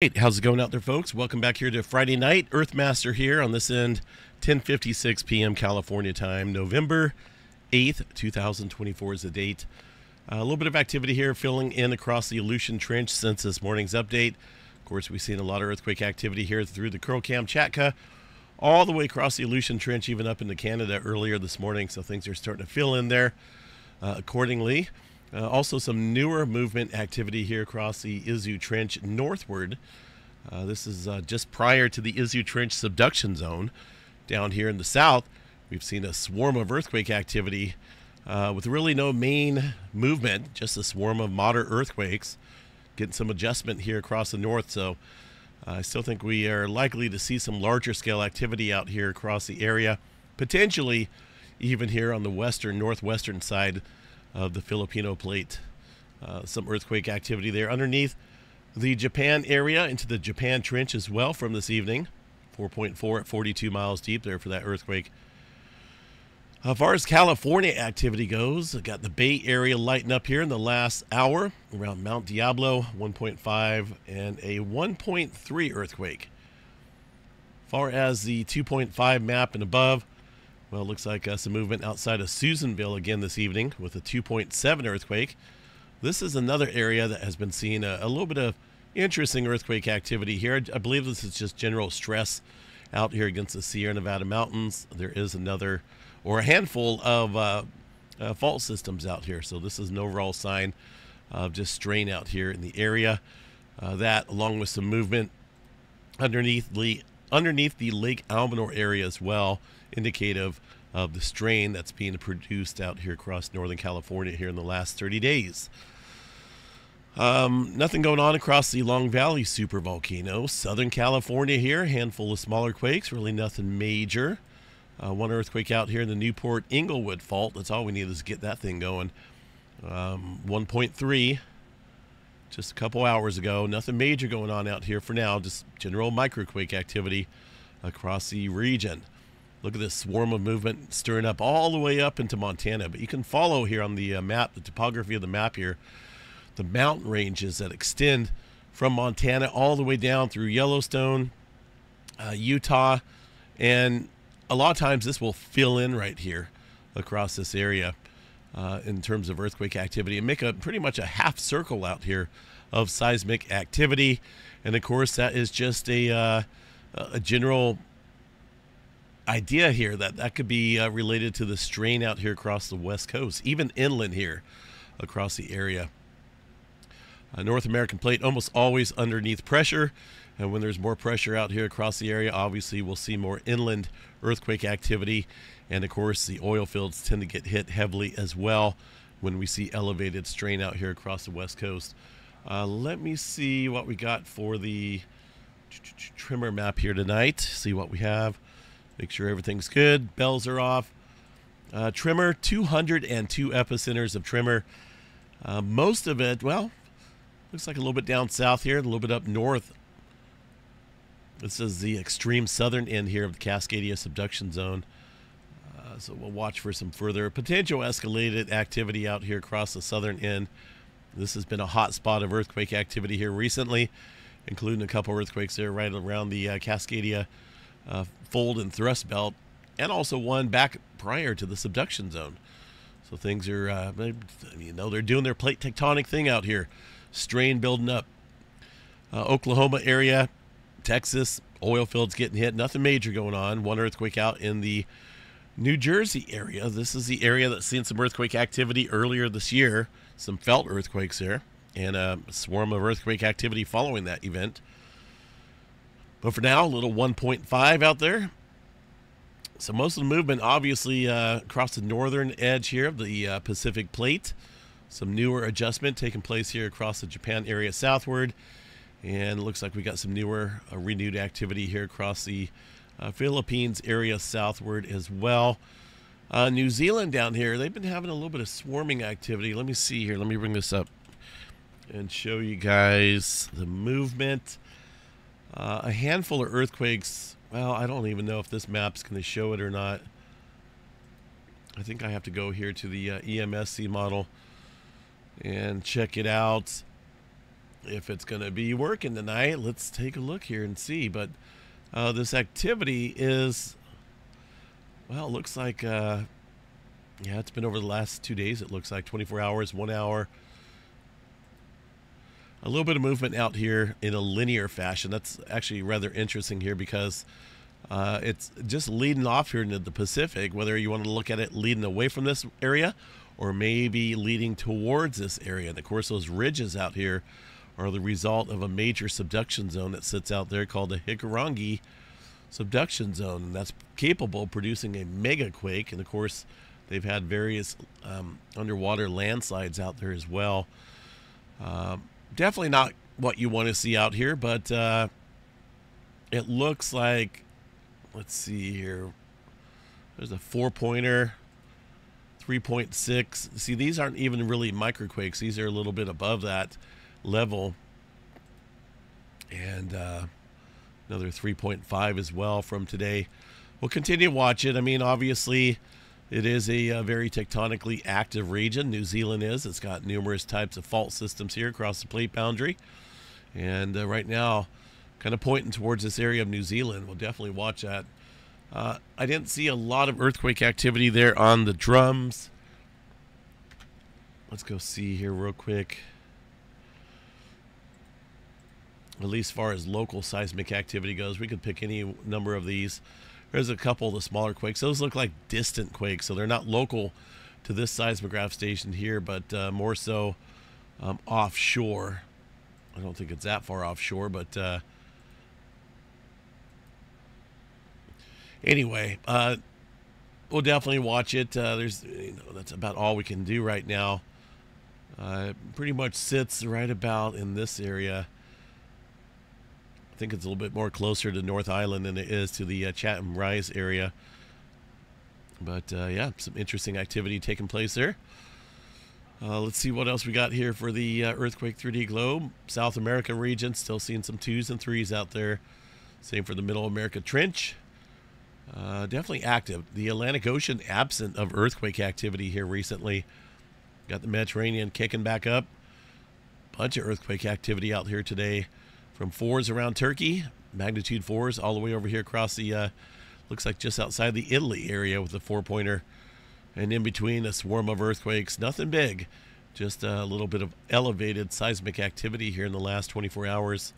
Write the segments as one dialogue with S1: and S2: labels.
S1: Hey, how's it going out there, folks? Welcome back here to Friday night. Earthmaster here on this end, 10:56 p.m. California time, November 8th, 2024 is the date. Uh, a little bit of activity here, filling in across the Aleutian Trench since this morning's update. Of course, we've seen a lot of earthquake activity here through the Kuril Kamchatka, all the way across the Aleutian Trench, even up into Canada earlier this morning. So things are starting to fill in there uh, accordingly. Uh, also, some newer movement activity here across the Izu Trench northward. Uh, this is uh, just prior to the Izu Trench subduction zone. Down here in the south, we've seen a swarm of earthquake activity uh, with really no main movement, just a swarm of moderate earthquakes. Getting some adjustment here across the north, so uh, I still think we are likely to see some larger scale activity out here across the area, potentially even here on the western, northwestern side of the Filipino plate. Uh, some earthquake activity there underneath the Japan area into the Japan Trench as well from this evening. 4.4 at 42 miles deep there for that earthquake. As far as California activity goes, got the Bay Area lighting up here in the last hour around Mount Diablo, 1.5 and a 1.3 earthquake. Far as the 2.5 map and above, well, it looks like uh, some movement outside of Susanville again this evening with a 2.7 earthquake. This is another area that has been seeing a, a, little bit of interesting earthquake activity here. I believe this is just general stress out here against the Sierra Nevada mountains. There is another or a handful of uh, uh, fault systems out here. So this is an overall sign of just strain out here in the area. Uh, that, along with some movement underneath the underneath the Lake Almanor area as well, indicative of the strain that's being produced out here across Northern California here in the last 30 days. Um, nothing going on across the Long Valley supervolcano. Southern California here, handful of smaller quakes, really nothing major. Uh, one earthquake out here in the Newport Inglewood fault. That's all we need is get that thing going. Um, 1.3 just a couple hours ago. Nothing major going on out here for now, just general microquake activity across the region. Look at this swarm of movement stirring up all the way up into Montana. But you can follow here on the uh, map, the topography of the map here, the mountain ranges that extend from Montana all the way down through Yellowstone, uh, Utah, and a lot of times this will fill in right here across this area uh, in terms of earthquake activity and make a pretty much a half circle out here of seismic activity. And of course, that is just a, uh, a general idea here that that could be uh, related to the strain out here across the west coast, even inland here across the area. A North American plate almost always underneath pressure. And when there's more pressure out here across the area, obviously we'll see more inland earthquake activity. And of course, the oil fields tend to get hit heavily as well when we see elevated strain out here across the west coast. Uh, let me see what we got for the tremor map here tonight. See what we have. Make sure everything's good. Bells are off. Uh, tremor, 202 epicenters of tremor. Uh, most of it, well, looks like a little bit down south here, a little bit up north. This is the extreme southern end here of the Cascadia subduction zone. Uh, so we'll watch for some further potential escalated activity out here across the southern end. This has been a hot spot of earthquake activity here recently, including a couple earthquakes there right around the uh, Cascadia uh, fold and thrust belt, and also one back prior to the subduction zone. So things are, uh, you know, they're doing their plate tectonic thing out here. Strain building up. Uh, Oklahoma area, Texas, oil fields getting hit. Nothing major going on. One earthquake out in the New Jersey area. This is the area that's seen some earthquake activity earlier this year. Some felt earthquakes there, and a swarm of earthquake activity following that event. But for now, a little 1.5 out there. So most of the movement, obviously, uh, across the northern edge here of the uh, Pacific Plate. Some newer adjustment taking place here across the Japan area southward. And it looks like we got some newer, uh, renewed activity here across the uh, Philippines area southward as well. Uh, New Zealand down here, they've been having a little bit of swarming activity. Let me see here. Let me bring this up and show you guys the movement. Uh, a handful of earthquakes. Well, I don't even know if this map's going to show it or not. I think I have to go here to the uh, EMSC model and check it out. If it's going to be working tonight. Let's take a look here and see. But uh, this activity is, well, looks like, uh, yeah, it's been over the last two days. It looks like 24 hours, one hour. A little bit of movement out here in a linear fashion. That's actually rather interesting here because uh, it's just leading off here into the Pacific, whether you want to look at it leading away from this area or maybe leading towards this area. And of course, those ridges out here are the result of a major subduction zone that sits out there called the Hikurangi subduction zone. And that's capable of producing a mega quake. And of course, they've had various um, underwater landslides out there as well. Um, definitely not what you want to see out here, but uh, it looks like, let's see here, there's a four pointer. 3.6. See, these aren't even really microquakes. These are a little bit above that level. And uh, another 3.5 as well from today. We'll continue to watch it. I mean, obviously, it is a, a, very tectonically active region. New Zealand is. It's got numerous types of fault systems here across the plate boundary. And uh, right now, kind of pointing towards this area of New Zealand. We'll definitely watch that. Uh, I didn't see a lot of earthquake activity there on the drums. Let's go see here real quick at least as far as local seismic activity goes. We could pick any number of these. There's a couple of the smaller quakes. Those look like distant quakes, so they're not local to this seismograph station here, but uh, more so um, offshore. I don't think it's that far offshore, but uh, anyway, uh, we'll definitely watch it. Uh, there's, you know, that's about all we can do right now. Uh, pretty much sits right about in this area think it's a little bit more closer to North Island than it is to the uh, Chatham Rise area. But uh, yeah, some interesting activity taking place there. Uh, let's see what else we got here for the uh, Earthquake 3D Globe. South America region, still seeing some twos and threes out there. Same for the Middle America Trench. Uh, definitely active. The Atlantic Ocean absent of earthquake activity here recently. Got the Mediterranean kicking back up. Bunch of earthquake activity out here today from fours around Turkey, magnitude fours, all the way over here across the, uh, looks like just outside the Italy area with the four pointer. And in between, a swarm of earthquakes. Nothing big, just a little bit of elevated seismic activity here in the last 24 hours.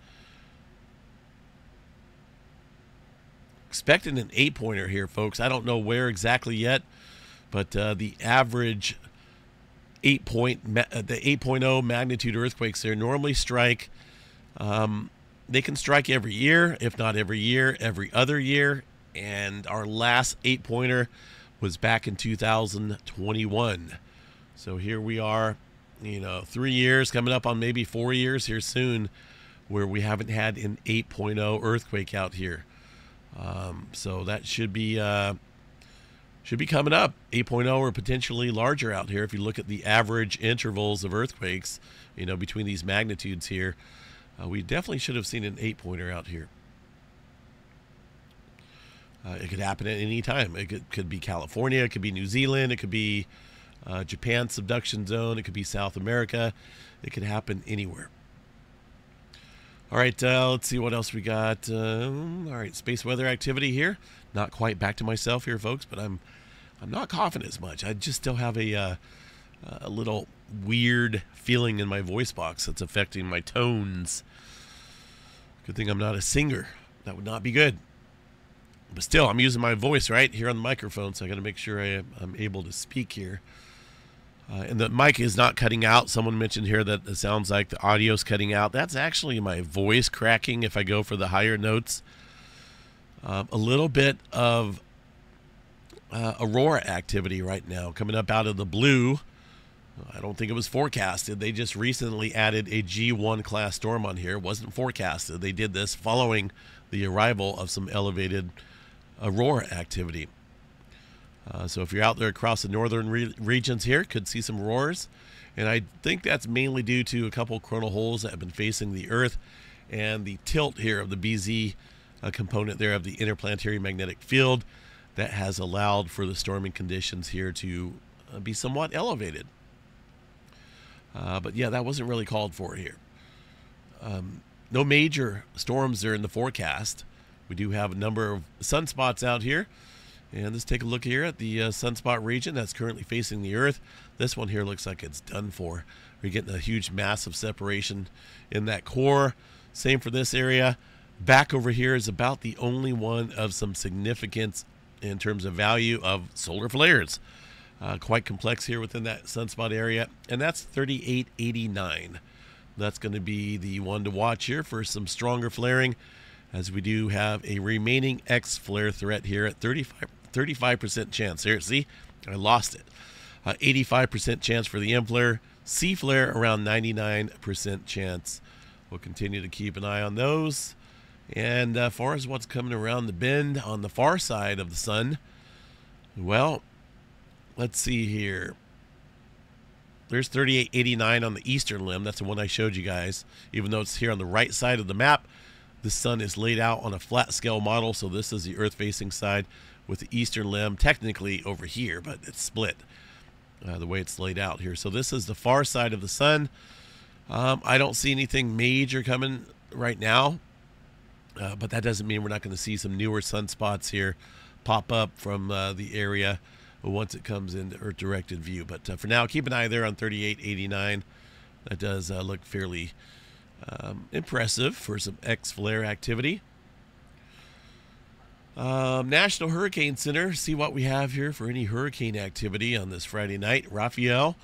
S1: Expecting an eight pointer here, folks. I don't know where exactly yet, but uh, the average eight point, uh, the 8.0 magnitude earthquakes there normally strike um, they can strike every year, if not every year, every other year. And our last eight pointer was back in 2021. So here we are, you know, three years coming up on maybe four years here soon, where we haven't had an 8.0 earthquake out here. Um, so that should be uh, should be coming up 8.0 or potentially larger out here if you look at the average intervals of earthquakes, you know, between these magnitudes here. Uh, we definitely should have seen an eight pointer out here. Uh, it could happen at any time. It could, could, be California, it could be New Zealand, it could be uh, Japan subduction zone, it could be South America. It could happen anywhere. All right, uh, let's see what else we got. Um, all right, space weather activity here. Not quite back to myself here, folks, but I'm I'm not coughing as much. I just still have a a little weird feeling in my voice box that's affecting my tones. Good thing I'm not a singer. That would not be good. But still, I'm using my voice right here on the microphone, so I got to make sure I am able to speak here. Uh, and the mic is not cutting out. Someone mentioned here that it sounds like the audio is cutting out. That's actually my voice cracking if I go for the higher notes. Uh, a little bit of uh, aurora activity right now coming up out of the blue. I don't think it was forecasted. They just recently added a G1 class storm on here. It wasn't forecasted. They did this following the arrival of some elevated aurora activity. Uh, so if you're out there across the northern re regions here, could see some roars. And I think that's mainly due to a couple coronal holes that have been facing the Earth and the tilt here of the BZ uh, component there of the interplanetary magnetic field that has allowed for the storming conditions here to uh, be somewhat elevated. Uh, but yeah, that wasn't really called for here. um, no major storms are in the forecast. We do have a number of sunspots out here. And let's take a look here at the uh, sunspot region that's currently facing the Earth. This one here looks like it's done for. We're getting a huge massive separation in that core. Same for this area. Back over here is about the only one of some significance in terms of value of solar flares. Uh, quite complex here within that sunspot area, and that's 3889. That's going to be the one to watch here for some stronger flaring, as we do have a remaining X flare threat here at 35 35% chance. Here, see, I lost it. 85% uh, chance for the M flare. C flare around 99% chance. We'll continue to keep an eye on those. And uh, far as what's coming around the bend on the far side of the sun, well, let's see here. There's 3889 on the eastern limb. That's the one I showed you guys. Even though it's here on the right side of the map, the sun is laid out on a flat scale model. So this is the earth facing side with the eastern limb technically over here, but it's split uh, the way it's laid out here. So this is the far side of the sun. Um, I don't see anything major coming right now, uh, but that doesn't mean we're not going to see some newer sunspots here pop up from uh, the area once it comes into Earth directed view. But uh, for now, keep an eye there on 3889. That does uh, look fairly um, impressive for some X flare activity. Um, National Hurricane Center, see what we have here for any hurricane activity on this Friday night. Rafael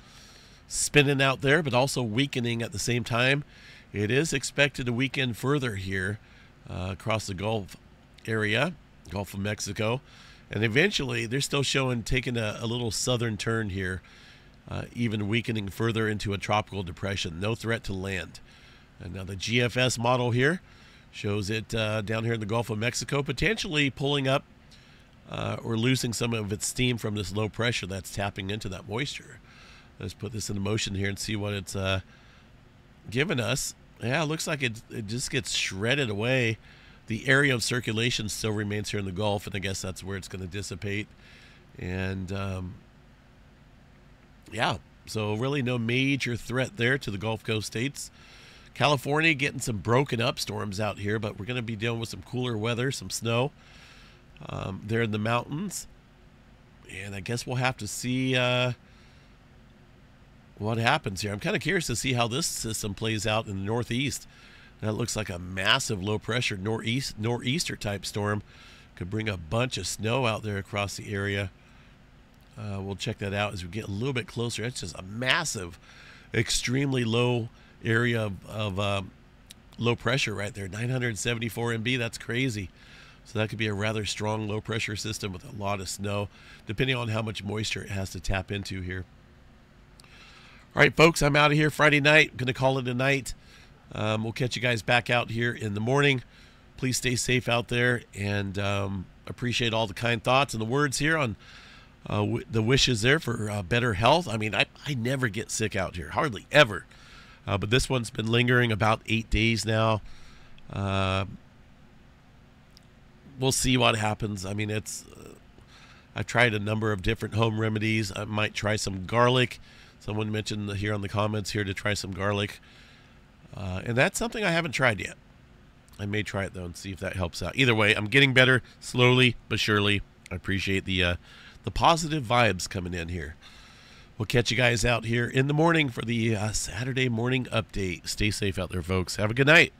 S1: spinning out there, but also weakening at the same time. It is expected to weaken further here uh, across the Gulf area, Gulf of Mexico. And eventually, they're still showing taking a, a little southern turn here, uh, even weakening further into a tropical depression. No threat to land. And now the GFS model here shows it uh, down here in the Gulf of Mexico, potentially pulling up uh, or losing some of its steam from this low pressure that's tapping into that moisture. Let's put this into motion here and see what it's uh, given us. Yeah, it looks like it, it just gets shredded away the area of circulation still remains here in the Gulf, and I guess that's where it's going to dissipate. And um, yeah, so really no major threat there to the Gulf Coast states. California getting some broken up storms out here, but we're going to be dealing with some cooler weather, some snow um, there in the mountains. And I guess we'll have to see uh, what happens here. I'm kind of curious to see how this system plays out in the Northeast. That looks like a massive low pressure northeast nor'easter type storm. Could bring a bunch of snow out there across the area. Uh, we'll check that out as we get a little bit closer. That's just a massive, extremely low area of, of um, low pressure right there. 974 MB. That's crazy. So that could be a rather strong low pressure system with a lot of snow, depending on how much moisture it has to tap into here. All right, folks, I'm out of here Friday night. I'm going to call it a night. Um, we'll catch you guys back out here in the morning. Please stay safe out there and um, appreciate all the kind thoughts and the words here on uh, the wishes there for uh, better health. I mean, I, I never get sick out here, hardly ever. Uh, but this one's been lingering about eight days now. Uh, we'll see what happens. I mean, it's. Uh, I've tried a number of different home remedies. I might try some garlic. Someone mentioned here on the comments here to try some garlic. Uh, and that's something I haven't tried yet. I may try it though and see if that helps out. Either way, I'm getting better slowly but surely. I appreciate the uh, the positive vibes coming in here. We'll catch you guys out here in the morning for the uh, Saturday morning update. Stay safe out there, folks. Have a good night.